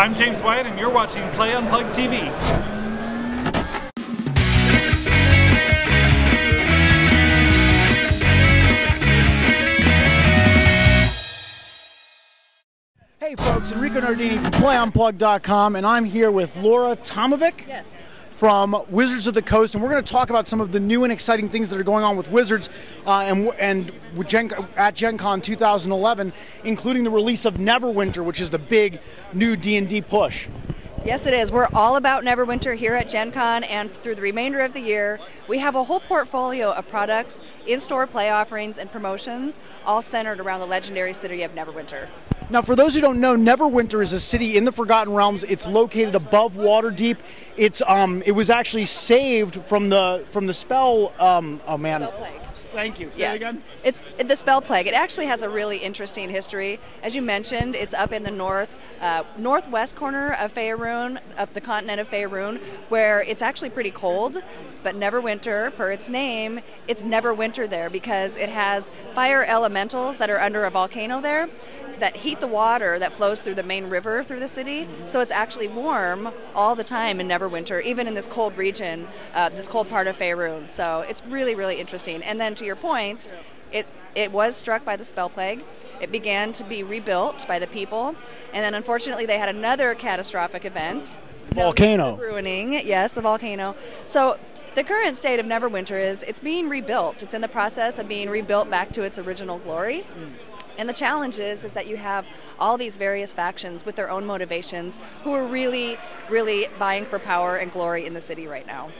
I'm James Wyatt, and you're watching Play Unplugged TV. Hey folks, Enrico Nardini from PlayUnplugged.com, and I'm here with Laura Tommervik Yes. From Wizards of the Coast, and we're going to talk about some of the new and exciting things that are going on with Wizards uh, and and Gen, at Gen Con 2011, including the release of Neverwinter, which is the big new D&D push. Yes, it is. We're all about Neverwinter here at Gen Con and through the remainder of the year. We have a whole portfolio of products, in store play offerings, and promotions, all centered around the legendary city of Neverwinter. Now, for those who don't know, Neverwinter is a city in the Forgotten Realms. It's located above Waterdeep. It's um, it was actually saved from the from the spell. Um, oh man, Spell plague. Thank you. Say it again. It's the spell plague. It actually has a really interesting history. As you mentioned, it's up in the north, uh, northwest corner of Faerun, up the continent of Faerun, where it's actually pretty cold, but never winter. Per its name, it's never winter there because it has fire elementals that are under a volcano there that heat the water that flows through the main river through the city. So it's actually warm all the time in Neverwinter, even in this cold region, uh, this cold part of Faerun. So it's really, really interesting. And then to your point, it it was struck by the spell plague. It began to be rebuilt by the people, and then unfortunately they had another catastrophic event. Volcano. Ruining, yes, the volcano. So the current state of Neverwinter is it's being rebuilt. It's in the process of being rebuilt back to its original glory. And the challenge is, is that you have all these various factions with their own motivations who are really, really vying for power and glory in the city right now.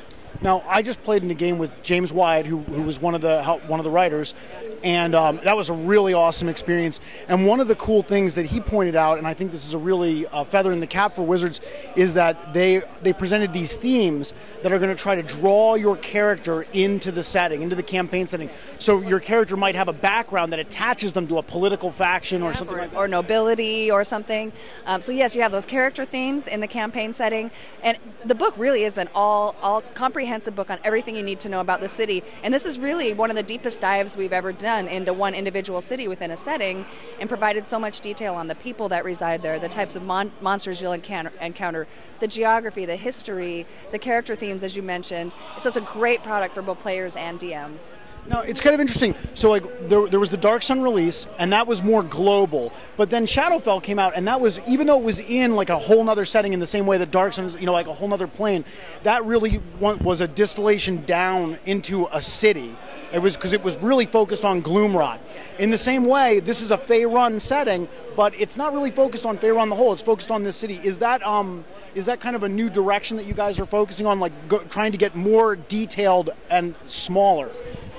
Now, I just played in a game with James Wyatt, who, who was one of the one of the writers, and um, that was a really awesome experience. And one of the cool things that he pointed out, and I think this is a really uh, feather in the cap for Wizards, is that they they presented these themes that are going to try to draw your character into the setting, into the campaign setting. So your character might have a background that attaches them to a political faction or something or, like that. or nobility or something. Um, so yes, you have those character themes in the campaign setting, and the book really is an all all comprehensive book on everything you need to know about the city. And this is really one of the deepest dives we've ever done into one individual city within a setting, and provided so much detail on the people that reside there, the types of mon- monsters you'll encounter, encounter, the geography, the history, the character themes, as you mentioned. So it's a great product for both players and DMs. No, it's kind of interesting. So, like, there, there was the Dark Sun release, and that was more global. But then Shadowfell came out, and that was, even though it was in like a whole nother setting in the same way that Dark Sun is, you know, like a whole nother plane, that really was a distillation down into a city. It was because it was really focused on Gloomwrought. In the same way, this is a Faerun setting, but it's not really focused on Faerun the whole. It's focused on this city. Is that um, is that kind of a new direction that you guys are focusing on, like go, trying to get more detailed and smaller?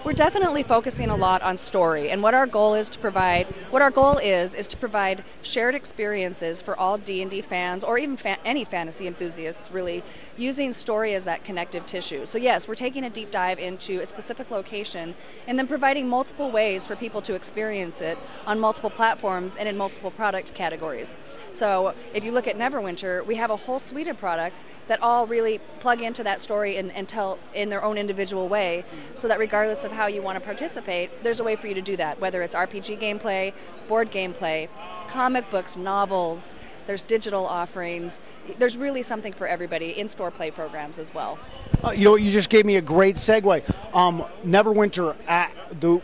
We're definitely focusing a lot on story, and what our goal is to provide. What our goal is is to provide shared experiences for all D and D fans, or even fa- any fantasy enthusiasts, really using story as that connective tissue. So yes, we're taking a deep dive into a specific location, and then providing multiple ways for people to experience it on multiple platforms and in multiple product categories. So if you look at Neverwinter, we have a whole suite of products that all really plug into that story and, and tell in their own individual way, so that regardless of how you want to participate, there's a way for you to do that, whether it's RPG gameplay, board gameplay, comic books, novels, there's digital offerings. There's really something for everybody, in store play programs as well. Uh, you know, you just gave me a great segue. Um, Neverwinter at the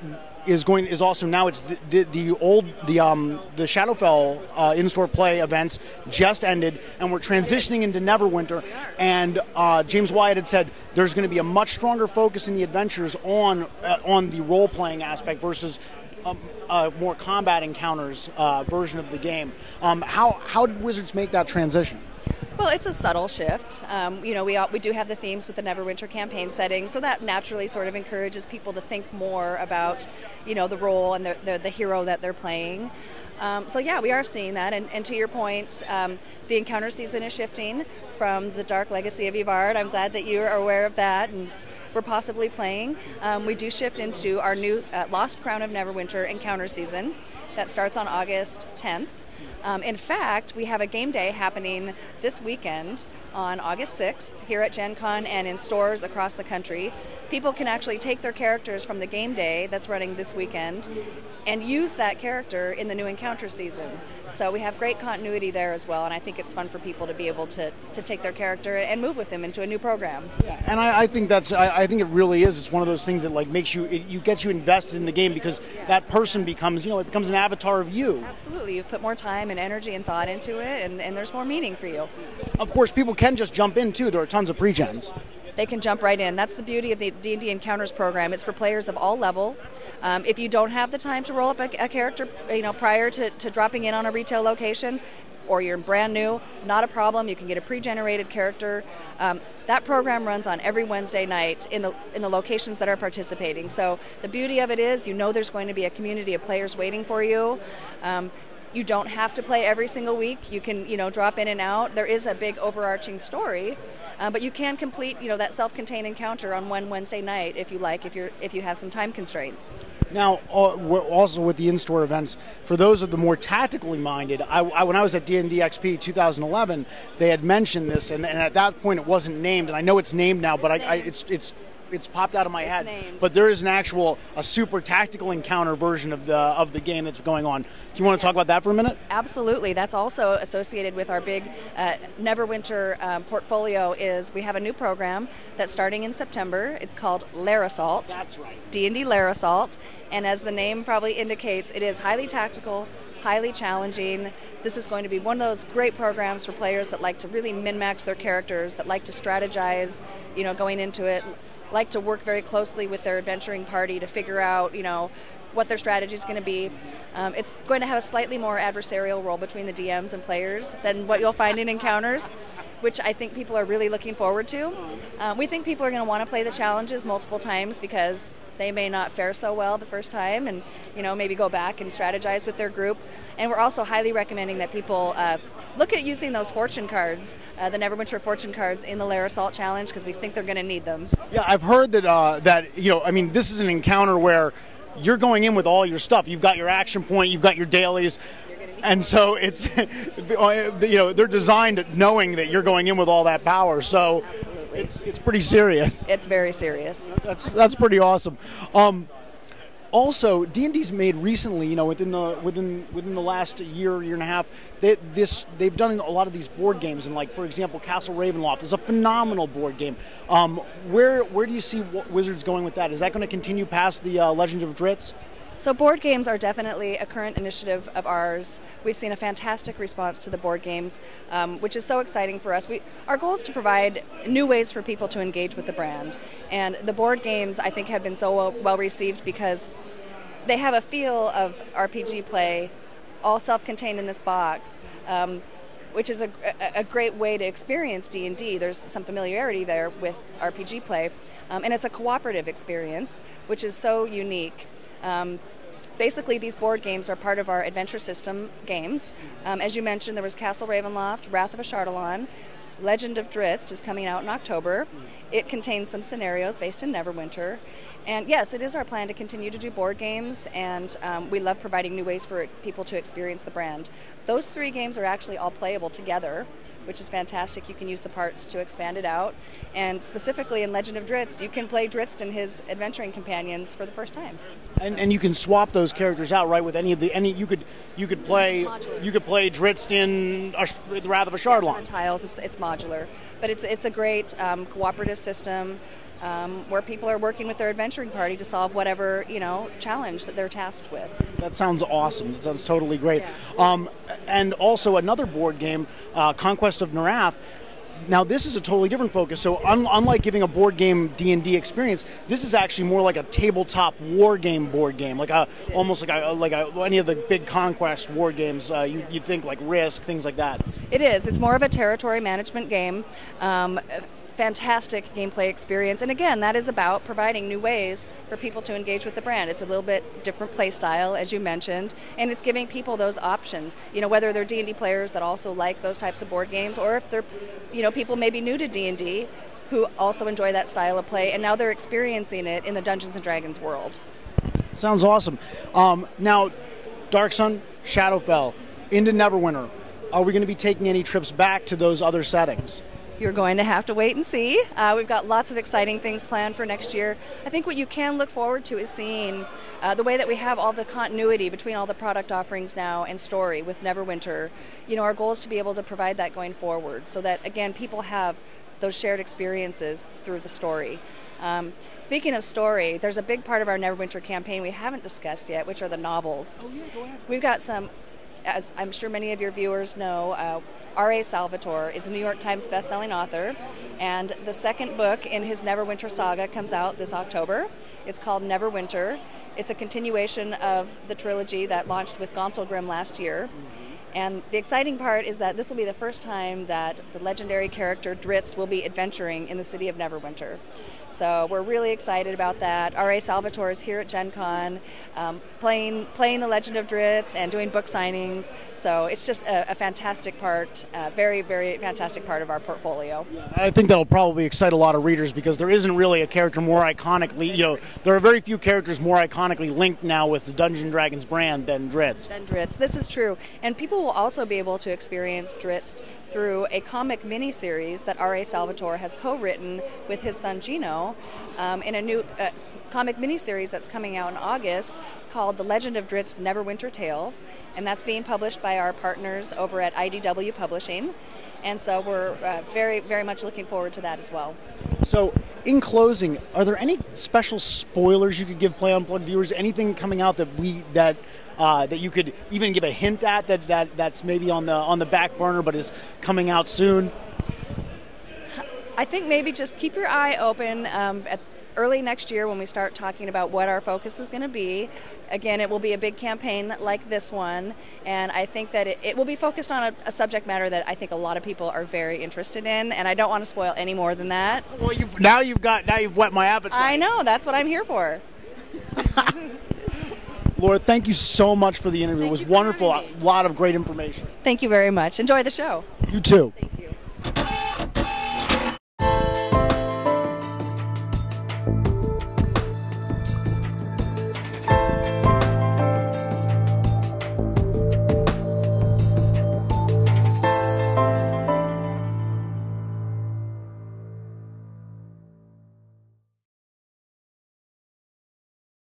is going is also now it's the, the, the old the um the Shadowfell uh, in-store play events just ended and we're transitioning into Neverwinter. And uh, James Wyatt had said there's going to be a much stronger focus in the adventures on uh, on the role playing aspect versus um, uh, more combat encounters uh, version of the game. Um, how how did Wizards make that transition? Well, it's a subtle shift. Um, you know, we all, we do have the themes with the Neverwinter campaign setting, so that naturally sort of encourages people to think more about, you know, the role and the the, the hero that they're playing. Um, so yeah, we are seeing that, and, and to your point, um, the encounter season is shifting from the Dark Legacy of Evard. I'm glad that you are aware of that, and we're possibly playing. Um, we do shift into our new uh, Lost Crown of Neverwinter encounter season that starts on August 10th. Um, in fact, we have a game day happening this weekend on August 6th here at Gen Con and in stores across the country. People can actually take their characters from the game day that's running this weekend and use that character in the new encounter season. So we have great continuity there as well, and I think it's fun for people to be able to, to take their character and move with them into a new program. Yeah, and I, I think that's I, I, think it really is. It's one of those things that like makes you it, you get you invested in the game because that person becomes you know it becomes an avatar of you. Absolutely, you've put more time and energy and thought into it, and, and there's more meaning for you. Of course, people can just jump in too. There are tons of pre-gens they can jump right in. That's the beauty of the D&D Encounters program. It's for players of all level. Um, if you don't have the time to roll up a, a character, you know, prior to, to dropping in on a retail location, or you're brand new, not a problem. You can get a pre-generated character. Um, that program runs on every Wednesday night in the in the locations that are participating. So the beauty of it is, you know, there's going to be a community of players waiting for you. Um, you don't have to play every single week. You can, you know, drop in and out. There is a big overarching story, uh, but you can complete, you know, that self-contained encounter on one Wednesday night if you like, if you're if you have some time constraints. Now, also with the in-store events, for those of the more tactically minded, I, I, when I was at D&D XP 2011, they had mentioned this, and, and, at that point it wasn't named, and I know it's named now, but I, it's it's it's popped out of my it's head. Named. But there is an actual a super tactical encounter version of the of the game that's going on. Do you want to yes. talk about that for a minute? Absolutely. That's also associated with our big uh, Neverwinter um, portfolio. Is we have a new program that's starting in September. It's called Lair Assault. That's right. D&D Lair Assault, and as the name probably indicates, it is highly tactical, highly challenging. This is going to be one of those great programs for players that like to really min-max their characters, that like to strategize, you know, going into it, like to work very closely with their adventuring party to figure out, you know, what their strategy is going to be. Um, it's going to have a slightly more adversarial role between the DMs and players than what you'll find in encounters, which I think people are really looking forward to. Um, we think people are going to want to play the challenges multiple times because they may not fare so well the first time and you know maybe go back and strategize with their group. And we're also highly recommending that people uh, look at using those fortune cards uh, the neverwinter fortune cards in the lair assault challenge because we think they're going to need them. Yeah i've heard that uh, that you know i mean this is an encounter where you're going in with all your stuff. You've got your action point you've got your dailies and so it's you know they're designed knowing that you're going in with all that power. So Absolutely. it's it's pretty serious it's very serious that's that's pretty awesome um, also D&D's made recently, you know, within the within within the last year, year and a half, they, this they've done a lot of these board games, and like for example, Castle Ravenloft is a phenomenal board game. Um, where where do you see Wizards going with that? Is that going to continue past the uh, Legend of Drizzt? So, board games are definitely a current initiative of ours. We've seen a fantastic response to the board games, um, which is so exciting for us. We, our goal is to provide new ways for people to engage with the brand. And the board games, I think, have been so well, well received because they have a feel of RPG play, all self contained in this box. Um, which is a, a, great way to experience D&D. There's some familiarity there with RPG play, um, and it's a cooperative experience, which is so unique. Um, basically, these board games are part of our adventure system games. Um, as you mentioned, there was Castle Ravenloft, Wrath of Ashardalon, Legend of Drizzt is coming out in October. It contains some scenarios based in Neverwinter. And yes, it is our plan to continue to do board games, and um, we love providing new ways for people to experience the brand. Those three games are actually all playable together which is fantastic. You can use the parts to expand it out. And specifically in Legend of Drizzt, you can play Drizzt and his adventuring companions for the first time. And, and you can swap those characters out, right? With any of the any you could you could play modular. you could play Drizzt in the Wrath of Ashardalon. Tiles, it's it's modular, but it's it's a great um, cooperative system um, where people are working with their adventuring party to solve whatever you know challenge that they're tasked with. That sounds awesome. That sounds totally great. Yeah. Um, and also another board game, uh, Conquest of Nerath. Now this is a totally different focus. So un- unlike giving a board game D and D experience, this is actually more like a tabletop war game board game, like a almost like a like a, any of the big conquest war games. Uh, you you think like Risk, things like that. It is. It's more of a territory management game. Um, fantastic gameplay experience. And again, that is about providing new ways for people to engage with the brand. It's a little bit different play style, as you mentioned, and it's giving people those options. You know, whether they're D&D players that also like those types of board games, or if they're, you know, people maybe new to D&D who also enjoy that style of play, and now they're experiencing it in the Dungeons and Dragons world. Sounds awesome. Um, now, Dark Sun, Shadowfell, into Neverwinter. Are we going to be taking any trips back to those other settings? You're going to have to wait and see. Uh, we've got lots of exciting things planned for next year. I think what you can look forward to is seeing uh, the way that we have all the continuity between all the product offerings now and story with Neverwinter. You know, our goal is to be able to provide that going forward so that, again, people have those shared experiences through the story. Um, speaking of story, there's a big part of our Neverwinter campaign we haven't discussed yet, which are the novels. Oh yeah, go ahead. We've got some, as I'm sure many of your viewers know, uh, R.A. Salvatore is a New York Times bestselling author, and the second book in his Neverwinter saga comes out this October. It's called Neverwinter. It's a continuation of the trilogy that launched with Gauntlgrym last year. And the exciting part is that this will be the first time that the legendary character Drizzt will be adventuring in the city of Neverwinter. So we're really excited about that. R.A. Salvatore is here at Gen Con um, playing, playing the Legend of Drizzt and doing book signings. So it's just a, a fantastic part, uh, very, very fantastic part of our portfolio. I think that'll probably excite a lot of readers because there isn't really a character more iconically, you know, there are very few characters more iconically linked now with the Dungeon Dragons brand than Drizzt. Than Drizzt. This is true. And people will also be able to experience Drizzt through a comic miniseries that R.A. Salvatore has co written with his son Geno um, in a new uh, comic miniseries that's coming out in August called The Legend of Drizzt Neverwinter Tales. And that's being published by our partners over at IDW Publishing. And so we're uh, very, very much looking forward to that as well. So, in closing, are there any special spoilers you could give Play Unplugged viewers? Anything coming out that we that uh, that you could even give a hint at that, that that's maybe on the on the back burner but is coming out soon? I think maybe just keep your eye open um, at early next year when we start talking about what our focus is going to be. Again, it will be a big campaign like this one, and I think that it, it will be focused on a, a, subject matter that I think a lot of people are very interested in, and I don't want to spoil any more than that. Well, you've, now you've got now you've whet my appetite. I know that's what I'm here for. Laura, thank you so much for the interview. Thank it was wonderful. A lot of great information. Thank you very much. Enjoy the show. You too.